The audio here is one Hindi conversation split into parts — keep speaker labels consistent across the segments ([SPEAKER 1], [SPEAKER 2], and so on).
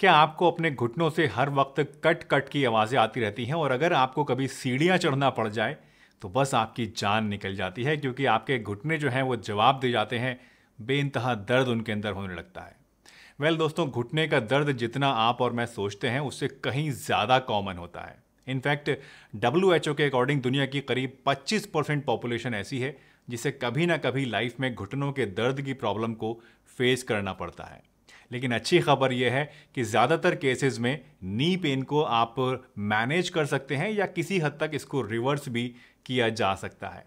[SPEAKER 1] क्या आपको अपने घुटनों से हर वक्त कट कट की आवाज़ें आती रहती हैं? और अगर आपको कभी सीढ़ियाँ चढ़ना पड़ जाए तो बस आपकी जान निकल जाती है क्योंकि आपके घुटने जो हैं वो जवाब दे जाते हैं बेनतहा दर्द उनके अंदर होने लगता है। वेल well, दोस्तों घुटने का दर्द जितना आप और मैं सोचते हैं उससे कहीं ज़्यादा कॉमन होता है। इनफैक्ट डब्ल्यू एच ओ के अकॉर्डिंग दुनिया की करीब 25 परसेंट पॉपुलेशन ऐसी है जिसे कभी ना कभी लाइफ में घुटनों के दर्द की प्रॉब्लम को फेस करना पड़ता है। लेकिन अच्छी खबर यह है कि ज़्यादातर केसेस में नी पेन को आप मैनेज कर सकते हैं या किसी हद तक इसको रिवर्स भी किया जा सकता है।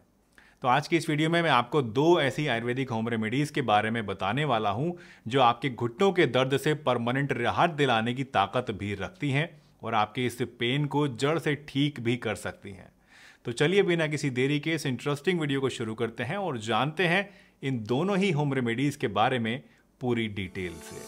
[SPEAKER 1] तो आज की इस वीडियो में मैं आपको दो ऐसी आयुर्वेदिक होम रेमेडीज़ के बारे में बताने वाला हूँ, जो आपके घुट्नों के दर्द से परमानेंट राहत दिलाने की ताकत भी रखती हैं और आपके इस पेन को जड़ से ठीक भी कर सकती हैं। तो चलिए बिना किसी देरी के इस इंटरेस्टिंग वीडियो को शुरू करते हैं और जानते हैं इन दोनों ही होम रेमेडीज़ के बारे में पूरी डिटेल से।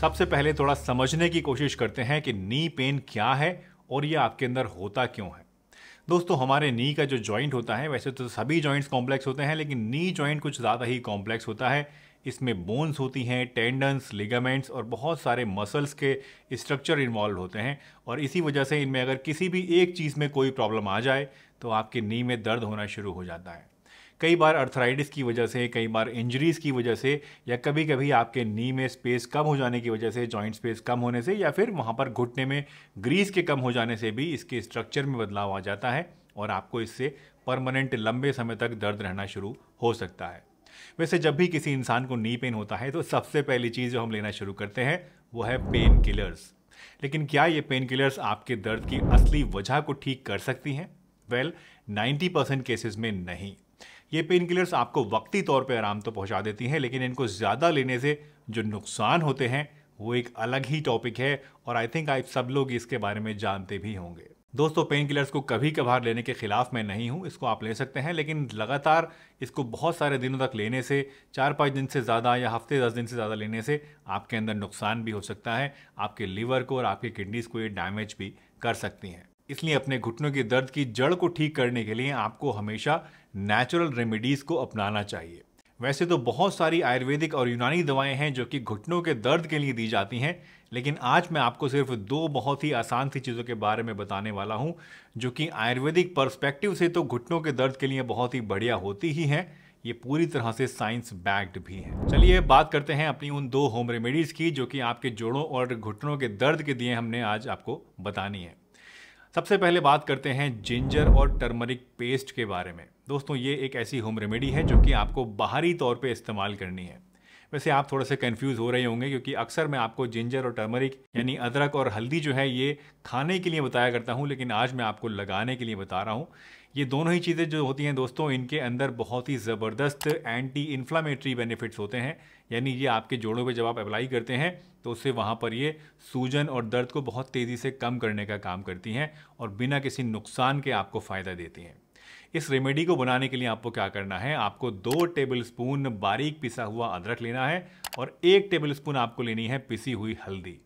[SPEAKER 1] सबसे पहले थोड़ा समझने की कोशिश करते हैं कि नी पेन क्या है और ये आपके अंदर होता क्यों है। दोस्तों, हमारे नी का जो जॉइंट होता है, वैसे तो सभी जॉइंट्स कॉम्प्लेक्स होते हैं, लेकिन नी जॉइंट कुछ ज़्यादा ही कॉम्प्लेक्स होता है। इसमें बोन्स होती हैं टेंडन्स लिगामेंट्स और बहुत सारे मसल्स के स्ट्रक्चर इन्वॉल्व होते हैं। और इसी वजह से इनमें अगर किसी भी एक चीज़ में कोई प्रॉब्लम आ जाए तो आपके नी में दर्द होना शुरू हो जाता है। कई बार अर्थराइटिस की वजह से, कई बार इंजरीज की वजह से, या कभी कभी आपके नी में स्पेस कम हो जाने की वजह से, जॉइंट स्पेस कम होने से, या फिर वहाँ पर घुटने में ग्रीस के कम हो जाने से भी इसके स्ट्रक्चर में बदलाव आ जाता है और आपको इससे परमानेंट लंबे समय तक दर्द रहना शुरू हो सकता है। वैसे जब भी किसी इंसान को नी पेन होता है तो सबसे पहली चीज़ जो हम लेना शुरू करते हैं, वो है पेन किलर्स। लेकिन क्या ये पेन किलर्स आपके दर्द की असली वजह को ठीक कर सकती हैं? वेल नाइन्टी परसेंट केसेज में नहीं। ये पेन किलर्स आपको वक्ती तौर पे आराम तो पहुँचा देती हैं, लेकिन इनको ज़्यादा लेने से जो नुकसान होते हैं, वो एक अलग ही टॉपिक है, और आई थिंक आप सब लोग इसके बारे में जानते भी होंगे। दोस्तों पेन किलर्स को कभी कभार लेने के खिलाफ मैं नहीं हूँ, इसको आप ले सकते हैं, लेकिन लगातार इसको बहुत सारे दिनों तक लेने से चार पाँच दिन से ज़्यादा या हफ़्ते दस दिन से ज़्यादा लेने से आपके अंदर नुकसान भी हो सकता है, आपके लीवर को और आपके किडनीज़ को ये डैमेज भी कर सकती हैं। इसलिए अपने घुटनों के दर्द की जड़ को ठीक करने के लिए आपको हमेशा नेचुरल रेमेडीज़ को अपनाना चाहिए। वैसे तो बहुत सारी आयुर्वेदिक और यूनानी दवाएँ हैं जो कि घुटनों के दर्द के लिए दी जाती हैं, लेकिन आज मैं आपको सिर्फ़ दो बहुत ही आसान सी चीज़ों के बारे में बताने वाला हूँ, जो कि आयुर्वेदिक पर्सपेक्टिव से तो घुटनों के दर्द के लिए बहुत ही बढ़िया होती ही हैं। ये पूरी तरह से साइंस बैक्ड भी हैं। चलिए बात करते हैं अपनी उन दो होम रेमेडीज़ की, जो कि आपके जोड़ों और घुटनों के दर्द के दिए हमने आज आपको बतानी है। सबसे पहले बात करते हैं जिंजर और टर्मरिक पेस्ट के बारे में। दोस्तों, ये एक ऐसी होम रेमेडी है जो कि आपको बाहरी तौर पे इस्तेमाल करनी है। वैसे आप थोड़े से कंफ्यूज हो रहे होंगे क्योंकि अक्सर मैं आपको जिंजर और टर्मरिक, यानी अदरक और हल्दी जो है ये खाने के लिए बताया करता हूँ, लेकिन आज मैं आपको लगाने के लिए बता रहा हूँ। ये दोनों ही चीज़ें जो होती हैं दोस्तों, इनके अंदर बहुत ही ज़बरदस्त एंटी इन्फ्लामेटरी बेनिफिट्स होते हैं। यानी ये आपके जोड़ों पे जब आप अप्लाई करते हैं तो उससे वहाँ पर ये सूजन और दर्द को बहुत तेज़ी से कम करने का काम करती हैं और बिना किसी नुकसान के आपको फ़ायदा देती हैं। इस रेमेडी को बनाने के लिए आपको क्या करना है? आपको दो टेबल स्पून बारीक पिसा हुआ अदरक लेना है और एक टेबल स्पून आपको लेनी है पिसी हुई हल्दी।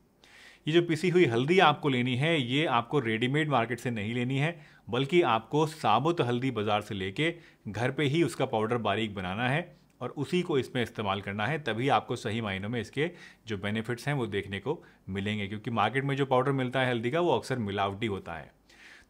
[SPEAKER 1] ये जो पिसी हुई हल्दी आपको लेनी है, ये आपको रेडीमेड मार्केट से नहीं लेनी है, बल्कि आपको साबुत हल्दी बाज़ार से लेके घर पे ही उसका पाउडर बारीक बनाना है। और उसी को इसमें इस्तेमाल करना है, तभी आपको सही मायनों में इसके जो बेनिफिट्स हैं वो देखने को मिलेंगे, क्योंकि मार्केट में जो पाउडर मिलता है हल्दी का, वो अक्सर मिलावटी होता है।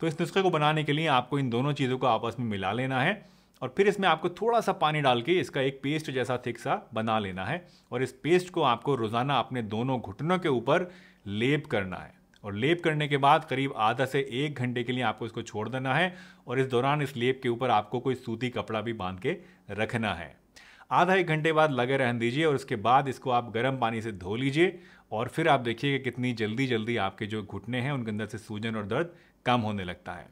[SPEAKER 1] तो इस नुस्खे को बनाने के लिए आपको इन दोनों चीज़ों को आपस में मिला लेना है और फिर इसमें आपको थोड़ा सा पानी डाल के इसका एक पेस्ट जैसा थिक सा बना लेना है और इस पेस्ट को आपको रोज़ाना अपने दोनों घुटनों के ऊपर लेप करना है और लेप करने के बाद करीब आधा से एक घंटे के लिए आपको इसको छोड़ देना है और इस दौरान इस लेप के ऊपर आपको कोई सूती कपड़ा भी बाँध के रखना है। आधा एक घंटे बाद लगे रहने दीजिए और उसके बाद इसको आप गर्म पानी से धो लीजिए और फिर आप देखिए कि कितनी जल्दी जल्दी आपके जो घुटने हैं, उनके अंदर से सूजन और दर्द कम होने लगता है।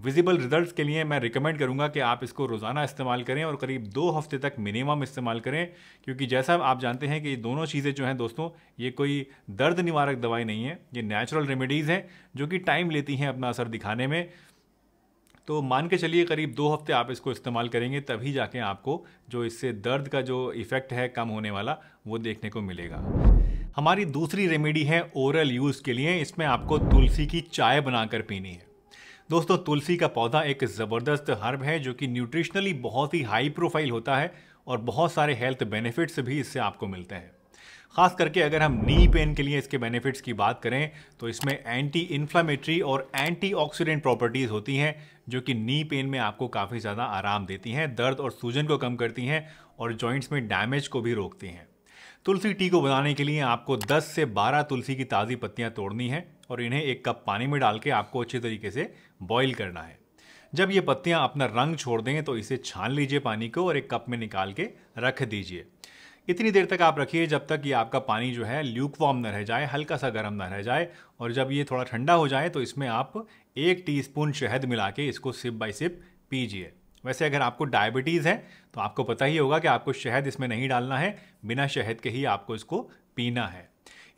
[SPEAKER 1] विजिबल रिजल्ट्स के लिए मैं रिकमेंड करूँगा कि आप इसको रोज़ाना इस्तेमाल करें और करीब दो हफ़्ते तक मिनिमम इस्तेमाल करें, क्योंकि जैसा आप जानते हैं कि ये दोनों चीज़ें जो हैं दोस्तों, ये कोई दर्द निवारक दवाई नहीं है, ये नेचुरल रेमेडीज़ हैं, जो कि टाइम लेती हैं अपना असर दिखाने में। तो मान के चलिए करीब दो हफ़्ते आप इसको इस्तेमाल करेंगे, तभी जाके आपको जो इससे दर्द का जो इफ़ेक्ट है, कम होने वाला, वो देखने को मिलेगा। हमारी दूसरी रेमेडी है ओरल यूज़ के लिए। इसमें आपको तुलसी की चाय बनाकर पीनी है। दोस्तों, तुलसी का पौधा एक ज़बरदस्त हर्ब है, जो कि न्यूट्रिशनली बहुत ही हाई प्रोफ़ाइल होता है और बहुत सारे हेल्थ बेनिफिट्स भी इससे आपको मिलते हैं। खास करके अगर हम नी पेन के लिए इसके बेनिफिट्स की बात करें तो इसमें एंटी इन्फ्लामेटरी और एंटीऑक्सीडेंट प्रॉपर्टीज़ होती हैं, जो कि नी पेन में आपको काफ़ी ज़्यादा आराम देती हैं, दर्द और सूजन को कम करती हैं और जॉइंट्स में डैमेज को भी रोकती हैं। तुलसी टी को बनाने के लिए आपको 10 से 12 तुलसी की ताज़ी पत्तियाँ तोड़नी हैं और इन्हें एक कप पानी में डाल के आपको अच्छे तरीके से बॉईल करना है। जब ये पत्तियाँ अपना रंग छोड़ दें तो इसे छान लीजिए पानी को और एक कप में निकाल के रख दीजिए। इतनी देर तक आप रखिए जब तक ये आपका पानी जो है ल्यूक वॉर्म न रह जाए हल्का सा गर्म ना रह जाए और जब ये थोड़ा ठंडा हो जाए तो इसमें आप एक टीस्पून शहद मिला के इसको सिप बाई सिप पीजिए। वैसे अगर आपको डायबिटीज़ है तो आपको पता ही होगा कि आपको शहद इसमें नहीं डालना है, बिना शहद के ही आपको इसको पीना है।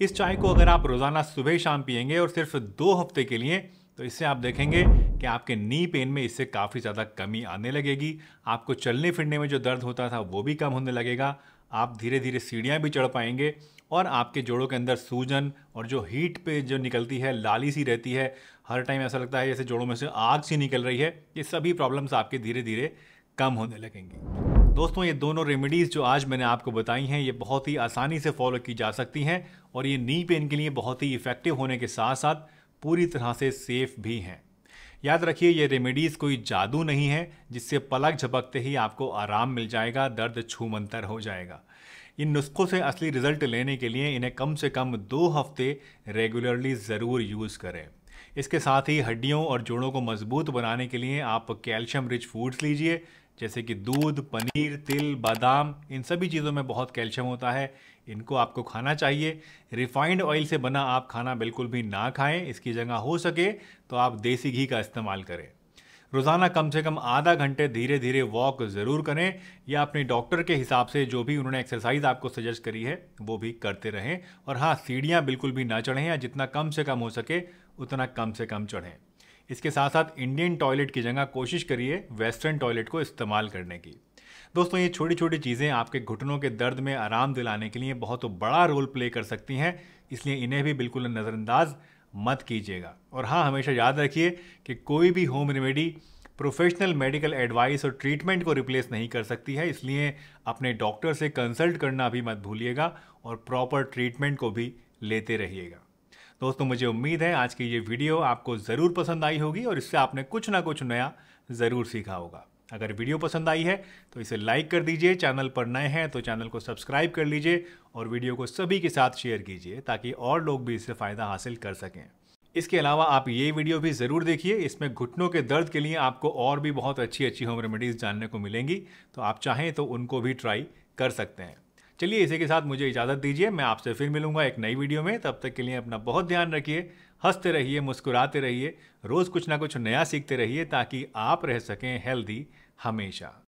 [SPEAKER 1] इस चाय को अगर आप रोज़ाना सुबह शाम पियेंगे और सिर्फ़ दो हफ़्ते के लिए तो इससे आप देखेंगे कि आपके नी पेन में इससे काफ़ी ज़्यादा कमी आने लगेगी। आपको चलने फिरने में जो दर्द होता था, वो भी कम होने लगेगा। आप धीरे धीरे सीढ़ियाँ भी चढ़ पाएँगे और आपके जोड़ों के अंदर सूजन और जो हीट पे जो निकलती है, लाली सी रहती है, हर टाइम ऐसा लगता है जैसे जोड़ों में से आग सी निकल रही है, ये सभी प्रॉब्लम्स आपके धीरे धीरे कम होने लगेंगी। दोस्तों, ये दोनों रेमेडीज़ जो आज मैंने आपको बताई हैं, ये बहुत ही आसानी से फॉलो की जा सकती हैं और ये नी पेन के लिए बहुत ही इफ़ेक्टिव होने के साथ साथ पूरी तरह से सेफ़ भी हैं। याद रखिए, ये रेमेडीज़ कोई जादू नहीं है, जिससे पलक झपकते ही आपको आराम मिल जाएगा, दर्द छूमंतर हो जाएगा। इन नुस्खों से असली रिज़ल्ट लेने के लिए इन्हें कम से कम दो हफ़्ते रेगुलरली ज़रूर यूज़ करें। इसके साथ ही हड्डियों और जोड़ों को मज़बूत बनाने के लिए आप कैल्शियम रिच फूड्स लीजिए, जैसे कि दूध, पनीर, तिल, बादाम, इन सभी चीज़ों में बहुत कैल्शियम होता है। इनको आपको खाना चाहिए। रिफाइंड ऑयल से बना आप खाना बिल्कुल भी ना खाएँ, इसकी जगह हो सके तो आप देसी घी का इस्तेमाल करें। रोज़ाना कम से कम आधा घंटे धीरे धीरे वॉक ज़रूर करें या अपने डॉक्टर के हिसाब से जो भी उन्होंने एक्सरसाइज आपको सजेस्ट करी है, वो भी करते रहें। और हाँ सीढ़ियाँ बिल्कुल भी ना चढ़ें या जितना कम से कम हो सके, उतना कम से कम चढ़ें। इसके साथ साथ इंडियन टॉयलेट की जगह कोशिश करिए वेस्टर्न टॉयलेट को इस्तेमाल करने की। दोस्तों, ये छोटी छोटी चीज़ें आपके घुटनों के दर्द में आराम दिलाने के लिए बहुत बड़ा रोल प्ले कर सकती हैं, इसलिए इन्हें भी बिल्कुल नज़रअंदाज मत कीजिएगा। और हाँ हमेशा याद रखिए कि कोई भी home remedy professional medical advice और ट्रीटमेंट को रिप्लेस नहीं कर सकती है, इसलिए अपने डॉक्टर से कंसल्ट करना भी मत भूलिएगा और प्रॉपर ट्रीटमेंट को भी लेते रहिएगा। दोस्तों, मुझे उम्मीद है आज की ये वीडियो आपको ज़रूर पसंद आई होगी और इससे आपने कुछ ना कुछ नया ज़रूर सीखा होगा। अगर वीडियो पसंद आई है तो इसे लाइक कर दीजिए, चैनल पर नए हैं तो चैनल को सब्सक्राइब कर लीजिए और वीडियो को सभी के साथ शेयर कीजिए, ताकि और लोग भी इससे फ़ायदा हासिल कर सकें। इसके अलावा आप ये वीडियो भी ज़रूर देखिए, इसमें घुटनों के दर्द के लिए आपको और भी बहुत अच्छी अच्छी होम रेमेडीज़ जानने को मिलेंगी तो आप चाहें तो उनको भी ट्राई कर सकते हैं। चलिए इसी के साथ मुझे इजाज़त दीजिए, मैं आपसे फिर मिलूँगा एक नई वीडियो में। तब तक के लिए अपना बहुत ध्यान रखिए, हँसते रहिए, मुस्कुराते रहिए, रोज़ कुछ ना कुछ नया सीखते रहिए ताकि आप रह सकें हेल्दी हमेशा।